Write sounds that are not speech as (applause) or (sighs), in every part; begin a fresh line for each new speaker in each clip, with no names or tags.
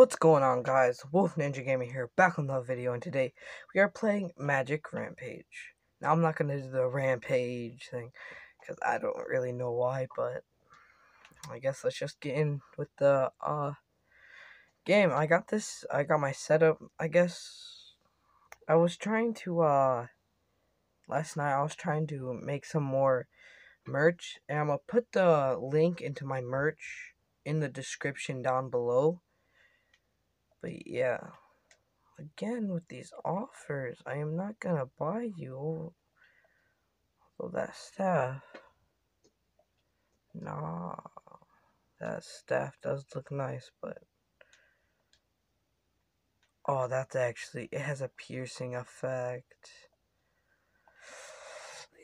What's going on guys? Wolf Ninja Gaming here, back on the video, and today we are playing Magic Rampage. Now I'm not going to do the Rampage thing, because I don't really know why, but I guess let's just get in with the uh, game. I got this, I got my setup, I guess. I was trying to, uh, last night I was trying to make some more merch, and I'm going to put the link into my merch in the description down below but yeah, again with these offers, I am not gonna buy you although that staff. Nah, that staff does look nice, but oh, that's actually it has a piercing effect.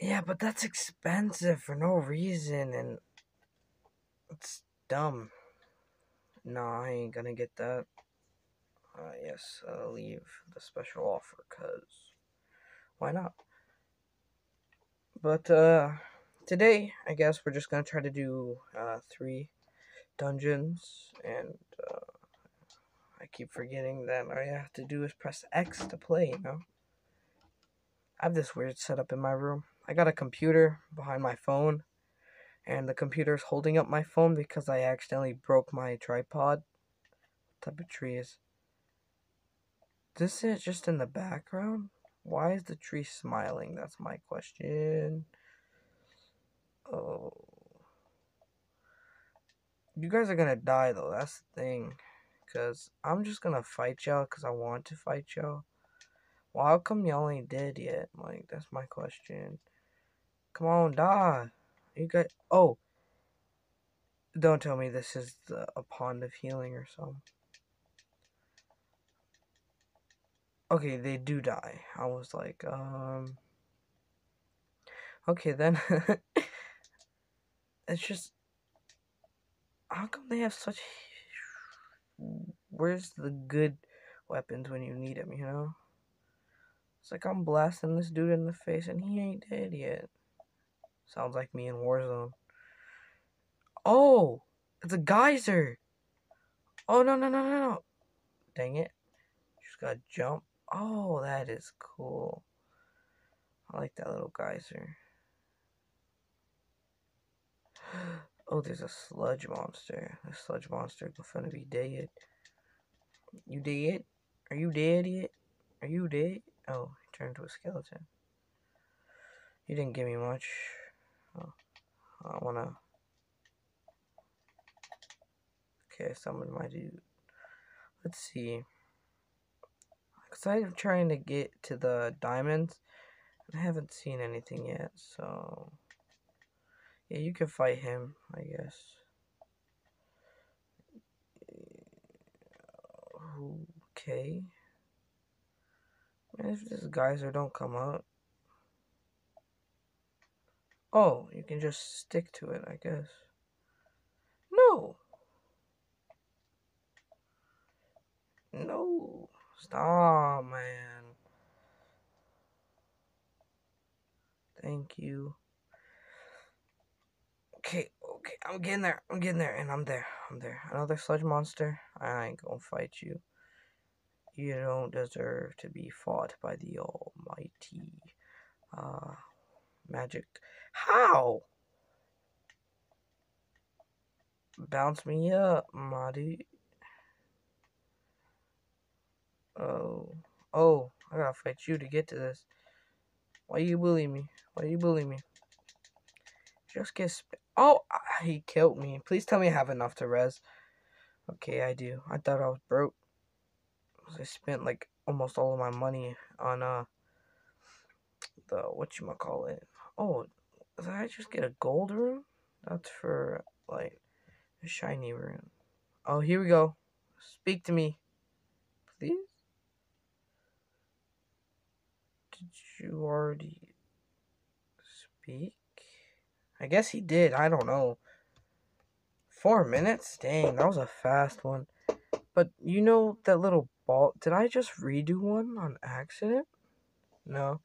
Yeah, but that's expensive for no reason, and it's dumb. Nah, I ain't gonna get that. Uh, yes, uh, leave the special offer, because why not? But, uh, today, I guess we're just going to try to do, uh, three dungeons, and, uh, I keep forgetting that all you have to do is press X to play, you know? I have this weird setup in my room. I got a computer behind my phone, and the computer's holding up my phone because I accidentally broke my tripod. What type of tree is? This is just in the background? Why is the tree smiling? That's my question. Oh. You guys are gonna die though, that's the thing. Cause I'm just gonna fight y'all because I want to fight y'all. Well, come y'all ain't dead yet? Like, that's my question. Come on, die. You got. Oh. Don't tell me this is the, a pond of healing or something. Okay, they do die. I was like, um. Okay, then. (laughs) it's just. How come they have such. Where's the good weapons when you need them, you know? It's like I'm blasting this dude in the face and he ain't dead yet. Sounds like me in Warzone. Oh! It's a geyser! Oh, no, no, no, no, no. Dang it. Just gotta jump. Oh, that is cool. I like that little geyser. (gasps) Oh, there's a sludge monster. The sludge monster is gonna be dead. You dead? Are you dead yet? Are you dead? Oh, he turned to a skeleton. You didn't give me much. Oh, I wanna. Okay, summon my dude. Let's see. Because I'm trying to get to the diamonds. I haven't seen anything yet, so... Yeah, you can fight him, I guess. Okay. Man, if this geyser don't come out. Oh, you can just stick to it, I guess. No! No! Stop, man. Thank you. Okay, okay, I'm getting there. I'm getting there, and I'm there. I'm there. Another sludge monster. I ain't gonna fight you. You don't deserve to be fought by the almighty. Uh, magic. How? Bounce me up, my dude. Oh. Oh, I gotta fight you to get to this. Why you bullying me? Why you bullying me? Just get Oh, he killed me. Please tell me I have enough to res. Okay, I do. I thought I was broke. I spent like almost all of my money on uh the what you call it. Oh, did I just get a gold room? That's for like a shiny room. Oh, here we go. Speak to me, please. Did you already speak? I guess he did. I don't know. Four minutes? Dang, that was a fast one. But you know that little ball? Did I just redo one on accident? No.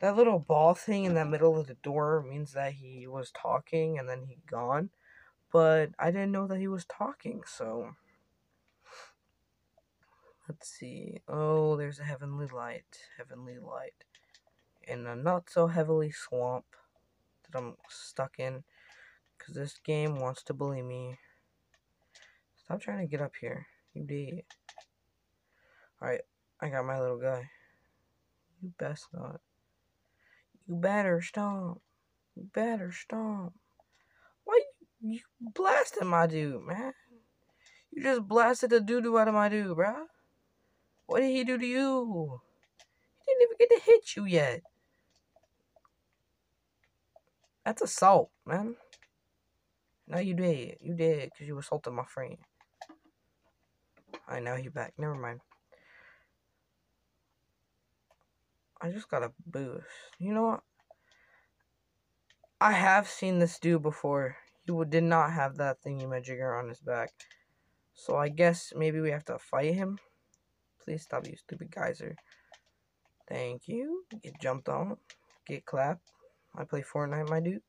That little ball thing in the middle of the door means that he was talking and then he gone. But I didn't know that he was talking, so. Let's see. Oh, there's a heavenly light. Heavenly light. In a not so heavily swamp that I'm stuck in. Because this game wants to bully me. Stop trying to get up here. You did. Alright, I got my little guy. You best not. You better stomp. You better stomp. Why you, blasted my dude, man? You just blasted the doo-doo out of my dude, bruh. What did he do to you? He didn't even get to hit you yet. That's assault, man. No, you did. You did, because you assaulted my friend. Alright, now he back. Never mind. I just got a boost. You know what? I have seen this dude before. He did not have that thingy majigger on his back. So I guess maybe we have to fight him. Please stop, you stupid geyser. Thank you. Get jumped on. Get clapped. I play Fortnite, my dude.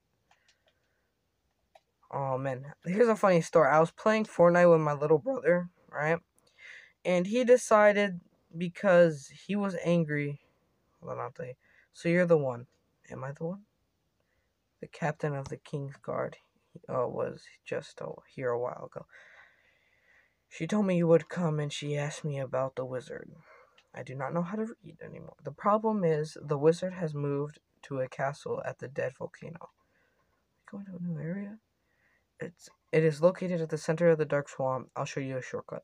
Oh man, here's a funny story. I was playing Fortnite with my little brother, right? And he decided because he was angry. Hold on, I'll tell you. So you're the one. Am I the one? The captain of the King's Guard uh, was just uh, here a while ago. She told me you would come and she asked me about the wizard. I do not know how to read anymore. The problem is the wizard has moved to a castle at the dead volcano. Going to a new area? It's it is located at the center of the dark swamp. I'll show you a shortcut.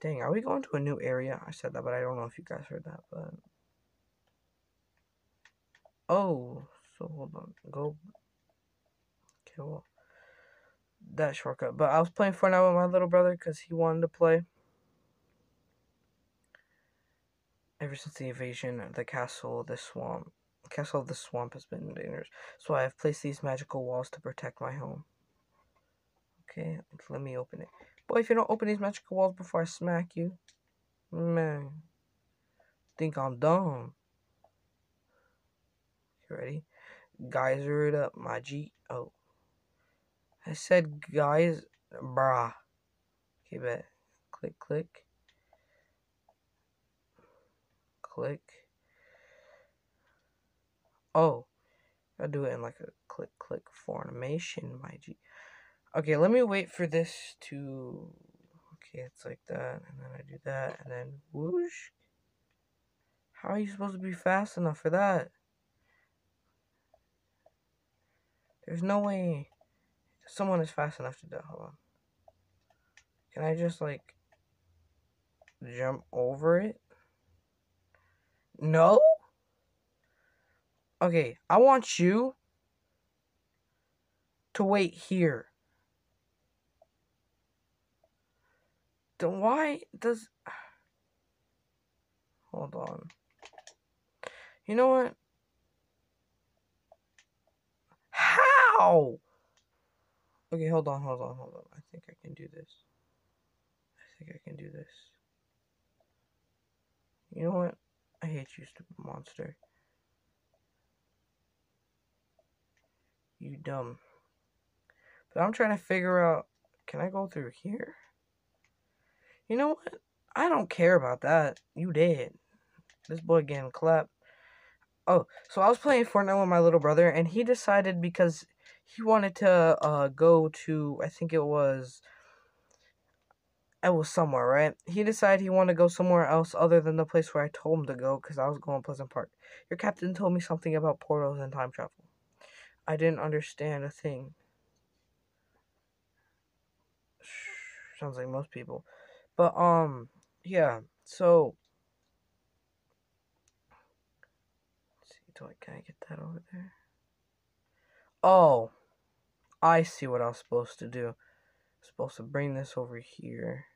Dang, are we going to a new area? I said that, but I don't know if you guys heard that, but Oh, so hold on. Go Okay, well that shortcut. But I was playing Fortnite with my little brother because he wanted to play. Ever since the invasion, of the castle, the swamp, castle of the swamp has been dangerous. So I have placed these magical walls to protect my home. Okay, let me open it. Boy, if you don't open these magical walls before I smack you, man, think I'm dumb. You ready? Geyser it up, my G. Oh. I said guys, brah. Okay, bet. Click, click. Click. Oh. I'll do it in like a click, click formation, my G. Okay, let me wait for this to... Okay, it's like that, and then I do that, and then whoosh. How are you supposed to be fast enough for that? There's no way someone is fast enough to do that. Hold on. Can I just, like, jump over it? No? Okay, I want you to wait here. Then why does... Hold on. You know what? How? Okay, hold on, hold on, hold on. I think I can do this. I think I can do this. You know what? I hate you, stupid monster. You dumb. But I'm trying to figure out, can I go through here? You know what? I don't care about that. You did. This boy getting clapped. Oh, so I was playing Fortnite with my little brother, and he decided because he wanted to uh, go to, I think it was, it was somewhere, right? He decided he wanted to go somewhere else other than the place where I told him to go because I was going Pleasant Park. Your captain told me something about portals and time travel. I didn't understand a thing. (sighs) Sounds like most people. But, um, yeah, so. Let's see, do I, can I get that over there? Oh, I see what I was supposed to do. I'm supposed to bring this over here.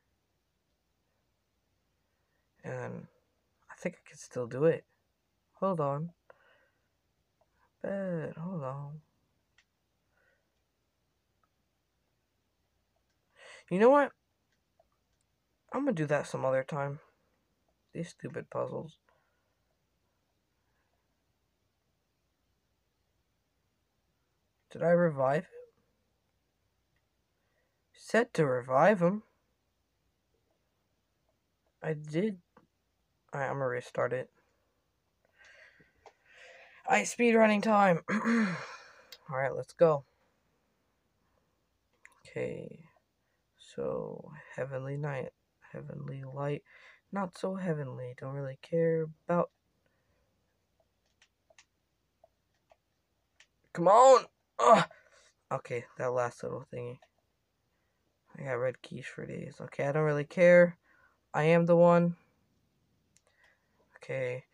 And I think I can still do it. Hold on. Bed, hold on. You know what? I'm gonna do that some other time. These stupid puzzles. Did I revive him? Set to revive him. I did Alright, I'm gonna restart it. Alright, speed running time. (clears throat) Alright, let's go. Okay. So, Heavenly Night. Heavenly Light. Not so heavenly. Don't really care about. Come on! Ugh. Okay, that last little thingy. I got red keys for days. Okay, I don't really care. I am the one. Okay.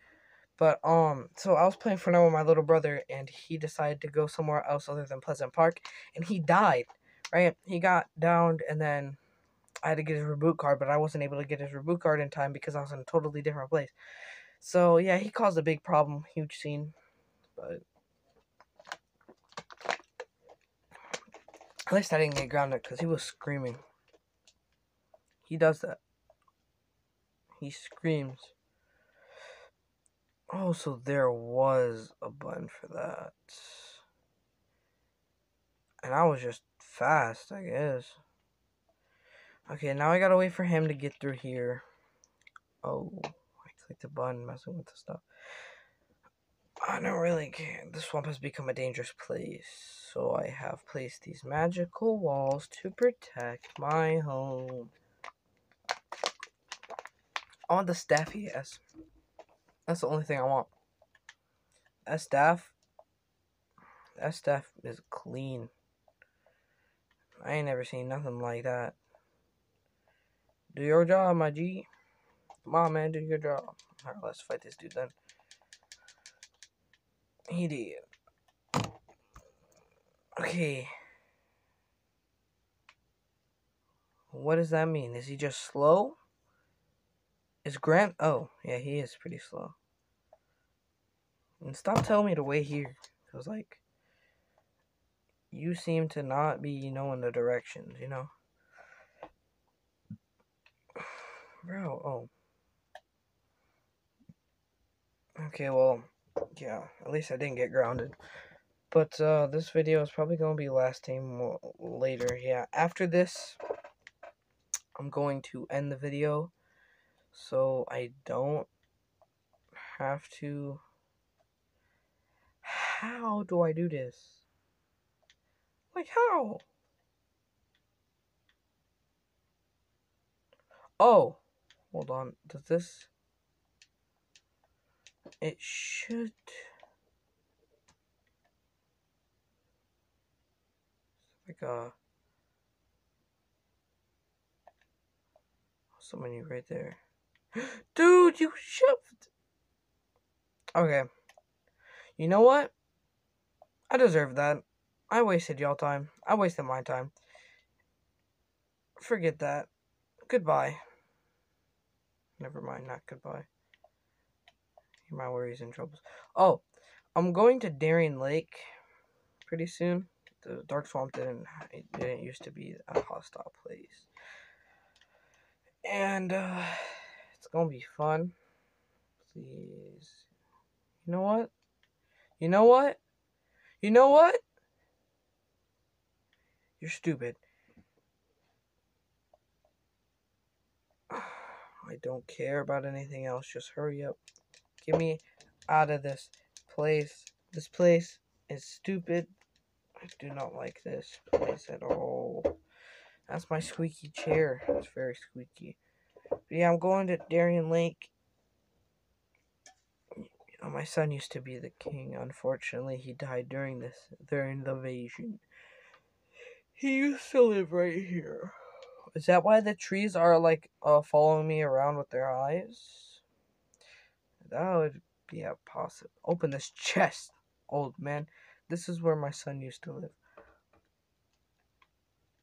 But um so I was playing Fortnite with my little brother and he decided to go somewhere else other than Pleasant Park and he died. Right? He got downed and then I had to get his reboot card, but I wasn't able to get his reboot card in time because I was in a totally different place. So yeah, he caused a big problem, huge scene. But at least I didn't get grounded because he was screaming. He does that. He screams. Oh, so there was a button for that. And I was just fast, I guess. Okay, now I gotta wait for him to get through here. Oh, I clicked the button, messing with the stuff. I don't really care. The swamp has become a dangerous place, so I have placed these magical walls to protect my home. On the staff has. That's the only thing I want. That staff, that staff is clean. I ain't never seen nothing like that. Do your job, my G. Come on, man, do your job. Alright, let's fight this dude then. He did. Okay. What does that mean? Is he just slow? Is Grant... Oh, yeah, he is pretty slow. And stop telling me to wait here. Because, like, you seem to not be knowing the directions, you know? (sighs) Bro, oh. Okay, well, yeah, at least I didn't get grounded. But, uh, this video is probably going to be lasting later. Yeah, after this, I'm going to end the video. So, I don't have to... How do I do this? Like, how? Oh. Hold on. Does this... It should... Like a... Someone you right there. Dude, you shoved! Okay. You know what? I deserve that. I wasted y'all time. I wasted my time. Forget that. Goodbye. Never mind, not goodbye. My worries and troubles. Oh, I'm going to Darien Lake pretty soon. The Dark Swamp didn't it didn't used to be a hostile place. And uh gonna be fun. Please. You know what? You know what? You know what? You're stupid. (sighs) I don't care about anything else. Just hurry up. Get me out of this place. This place is stupid. I do not like this place at all. That's my squeaky chair. It's very squeaky. Yeah, I'm going to Darien Lake. My son used to be the king. Unfortunately, he died during this during the invasion. He used to live right here. Is that why the trees are like uh, following me around with their eyes? That would be a possible. Open this (laughs) chest, old man. This is where my son used to live.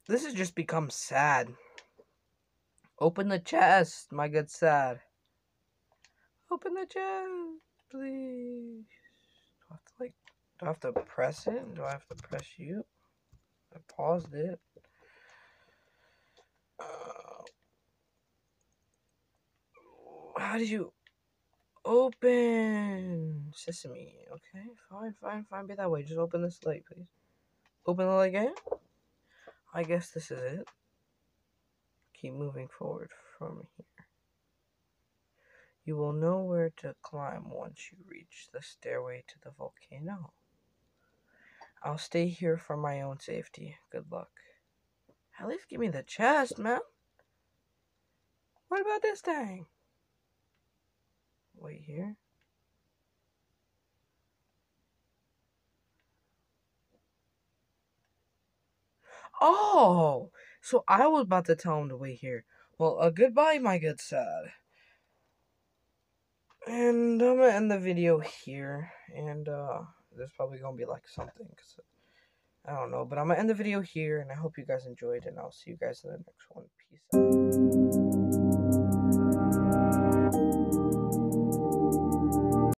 This has just become sad. Open the chest, my good sad. Open the chest, please. Do I have to like? Do I have to press it? Do I have to press you? I paused it. Uh, how did you open sesame? Okay, fine, fine, fine. Be that way. Just open this light, please. Open the light again. I guess this is it. Keep moving forward from here. You will know where to climb once you reach the stairway to the volcano. I'll stay here for my own safety. Good luck. At least give me the chest, man. What about this thing? Wait here. Oh, so I was about to tell him to wait here. Well, uh, goodbye, my good sad. And I'm gonna end the video here. And, uh, there's probably gonna be like something. Cause I don't know. But I'm gonna end the video here. And I hope you guys enjoyed. And I'll see you guys in the next one. Peace out.